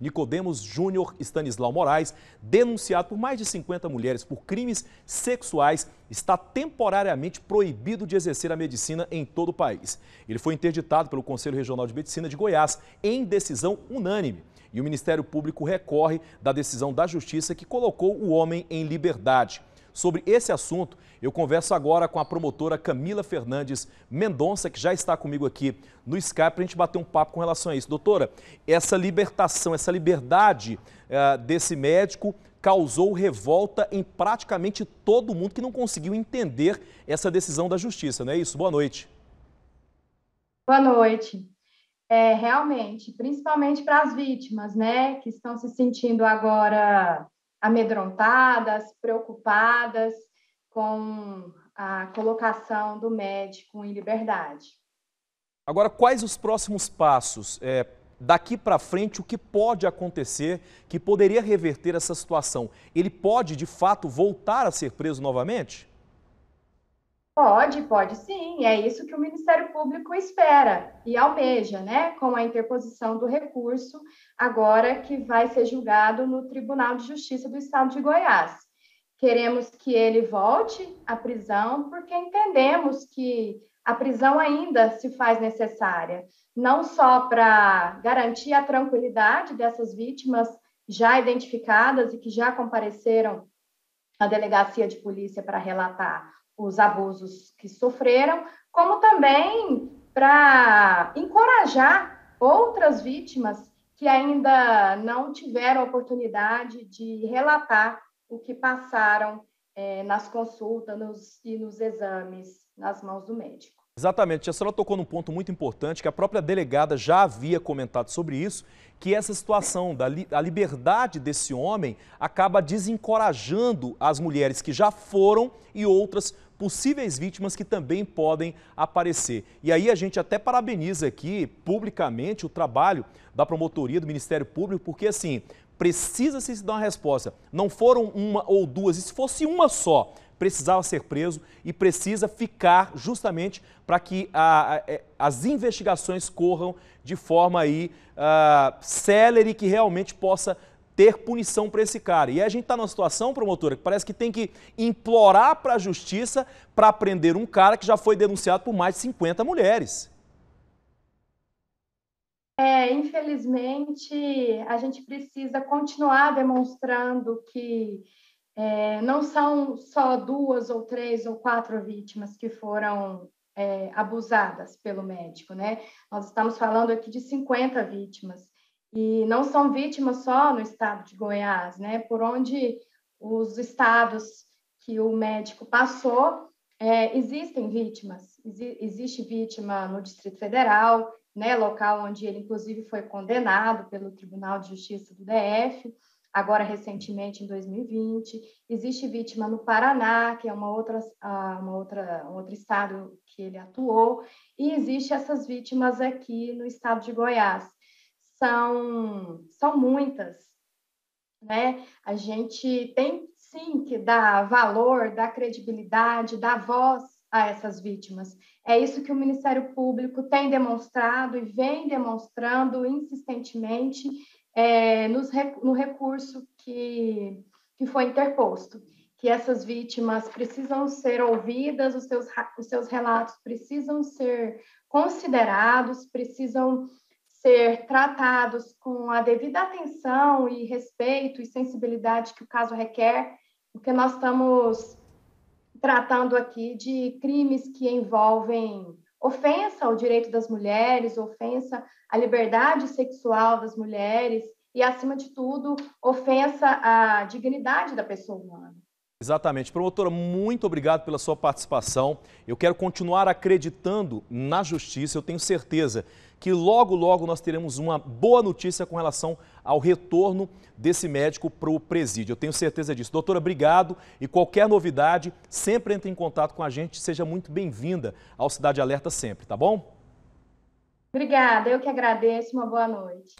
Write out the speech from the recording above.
Nicodemos Júnior Stanislau Moraes, denunciado por mais de 50 mulheres por crimes sexuais, está temporariamente proibido de exercer a medicina em todo o país. Ele foi interditado pelo Conselho Regional de Medicina de Goiás em decisão unânime. E o Ministério Público recorre da decisão da Justiça que colocou o homem em liberdade. Sobre esse assunto, eu converso agora com a promotora Camila Fernandes Mendonça, que já está comigo aqui no Skype para a gente bater um papo com relação a isso. Doutora, essa libertação, essa liberdade uh, desse médico causou revolta em praticamente todo mundo que não conseguiu entender essa decisão da justiça, não é isso? Boa noite. Boa noite. É, realmente, principalmente para as vítimas, né, que estão se sentindo agora amedrontadas, preocupadas com a colocação do médico em liberdade. Agora, quais os próximos passos? É, daqui para frente, o que pode acontecer que poderia reverter essa situação? Ele pode, de fato, voltar a ser preso novamente? Pode, pode sim. É isso que o Ministério Público espera e almeja, né? Com a interposição do recurso, agora que vai ser julgado no Tribunal de Justiça do Estado de Goiás. Queremos que ele volte à prisão, porque entendemos que a prisão ainda se faz necessária, não só para garantir a tranquilidade dessas vítimas já identificadas e que já compareceram à delegacia de polícia para relatar os abusos que sofreram, como também para encorajar outras vítimas que ainda não tiveram oportunidade de relatar o que passaram é, nas consultas nos, e nos exames nas mãos do médico. Exatamente, a senhora tocou num ponto muito importante que a própria delegada já havia comentado sobre isso, que essa situação da li a liberdade desse homem acaba desencorajando as mulheres que já foram e outras possíveis vítimas que também podem aparecer. E aí a gente até parabeniza aqui publicamente o trabalho da promotoria do Ministério Público, porque assim, precisa se dar uma resposta. Não foram uma ou duas, e se fosse uma só, precisava ser preso e precisa ficar justamente para que a, a, é, as investigações corram de forma aí uh, célere que realmente possa ter punição para esse cara. E a gente está numa situação, promotora, que parece que tem que implorar para a justiça para prender um cara que já foi denunciado por mais de 50 mulheres. É, infelizmente, a gente precisa continuar demonstrando que é, não são só duas ou três ou quatro vítimas que foram é, abusadas pelo médico, né? Nós estamos falando aqui de 50 vítimas. E não são vítimas só no estado de Goiás, né? Por onde os estados que o médico passou, é, existem vítimas. Existe vítima no Distrito Federal, né? Local onde ele, inclusive, foi condenado pelo Tribunal de Justiça do DF agora recentemente em 2020. Existe vítima no Paraná, que é uma outra, uma outra, um outro estado que ele atuou, e existe essas vítimas aqui no estado de Goiás. São, são muitas, né? A gente tem sim que dar valor, dar credibilidade, dar voz a essas vítimas. É isso que o Ministério Público tem demonstrado e vem demonstrando insistentemente é, nos, no recurso que, que foi interposto, que essas vítimas precisam ser ouvidas, os seus, os seus relatos precisam ser considerados, precisam ser tratados com a devida atenção e respeito e sensibilidade que o caso requer, porque nós estamos tratando aqui de crimes que envolvem ofensa ao direito das mulheres, ofensa à liberdade sexual das mulheres e, acima de tudo, ofensa à dignidade da pessoa humana. Exatamente. Promotora, muito obrigado pela sua participação. Eu quero continuar acreditando na justiça. Eu tenho certeza que logo, logo nós teremos uma boa notícia com relação ao retorno desse médico para o presídio. Eu tenho certeza disso. Doutora, obrigado. E qualquer novidade, sempre entre em contato com a gente. Seja muito bem-vinda ao Cidade Alerta sempre, tá bom? Obrigada. Eu que agradeço. Uma boa noite.